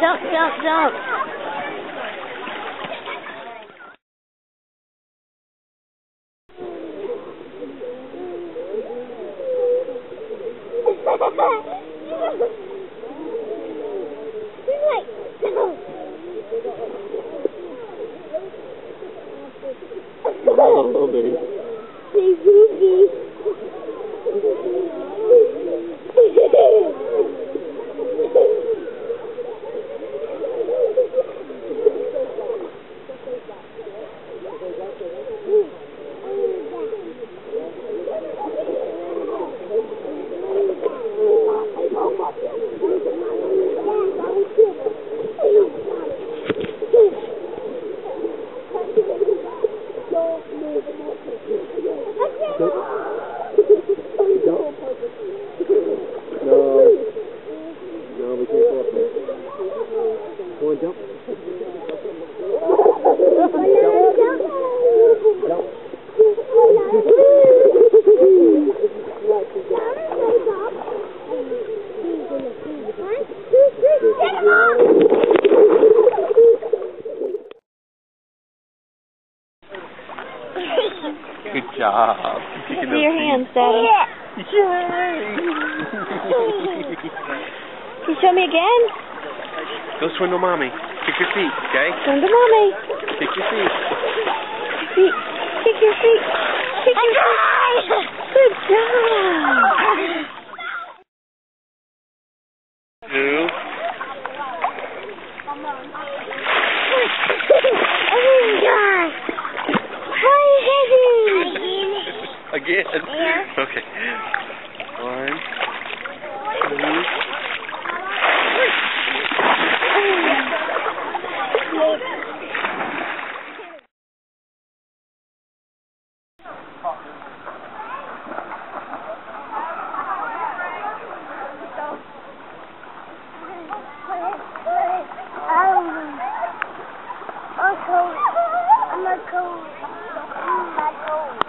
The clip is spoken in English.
jump, jump. Oh, baby. Jump. Good job. Give your hands, Daddy. Yay! Can you show me again? Go swim to mommy. Kick your feet, okay? Swim to mommy. Kick your feet. Feet. Kick your feet. Kick your feet. Good job. Two. Oh my God. Hi, Daddy. Again? Yeah. Okay. One, two,